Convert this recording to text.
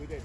We did.